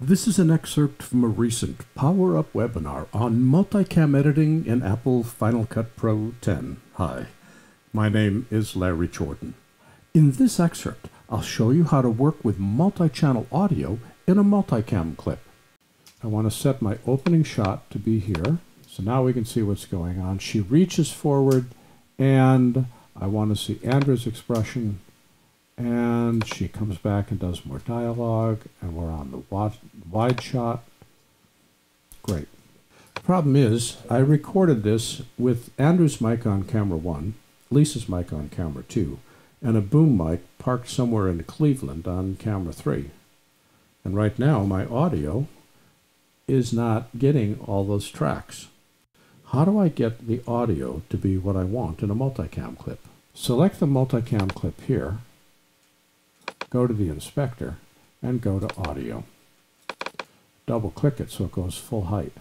This is an excerpt from a recent Power Up webinar on multicam editing in Apple Final Cut Pro 10. Hi, my name is Larry Jordan. In this excerpt, I'll show you how to work with multi-channel audio in a multicam clip. I want to set my opening shot to be here. So now we can see what's going on. She reaches forward and I want to see Andrew's expression and she comes back and does more dialogue, and we're on the wide shot. Great. Problem is, I recorded this with Andrew's mic on camera one, Lisa's mic on camera two, and a boom mic parked somewhere in Cleveland on camera three. And right now, my audio is not getting all those tracks. How do I get the audio to be what I want in a multicam clip? Select the multicam clip here, go to the inspector and go to audio. Double click it so it goes full height.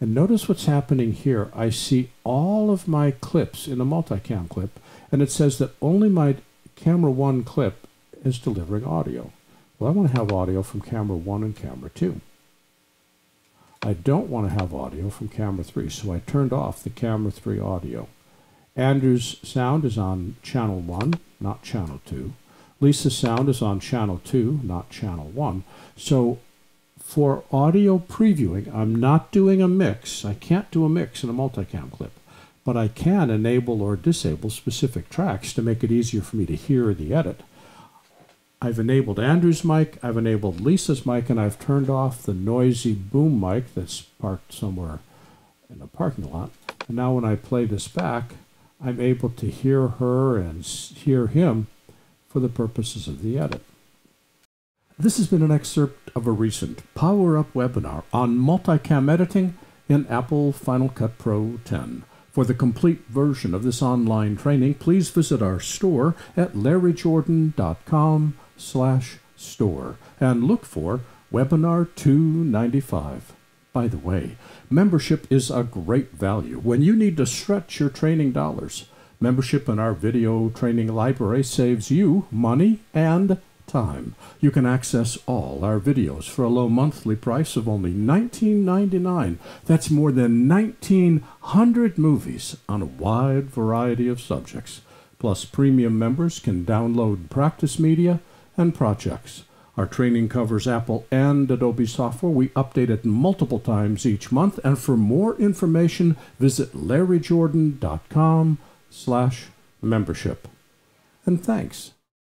And notice what's happening here. I see all of my clips in a multicam clip, and it says that only my camera one clip is delivering audio. Well, I want to have audio from camera one and camera two. I don't want to have audio from camera three, so I turned off the camera three audio. Andrew's sound is on channel one, not channel two. Lisa's sound is on channel 2, not channel 1. So for audio previewing, I'm not doing a mix. I can't do a mix in a multicam clip, but I can enable or disable specific tracks to make it easier for me to hear the edit. I've enabled Andrew's mic, I've enabled Lisa's mic, and I've turned off the noisy boom mic that's parked somewhere in the parking lot. And now when I play this back, I'm able to hear her and hear him for the purposes of the edit. This has been an excerpt of a recent Power Up webinar on multicam editing in Apple Final Cut Pro 10. For the complete version of this online training, please visit our store at larryjordan.com slash store and look for Webinar 295. By the way, membership is a great value when you need to stretch your training dollars. Membership in our video training library saves you money and time. You can access all our videos for a low monthly price of only $19.99. That's more than 1,900 movies on a wide variety of subjects. Plus, premium members can download practice media and projects. Our training covers Apple and Adobe software. We update it multiple times each month. And for more information, visit larryjordan.com slash membership. And thanks.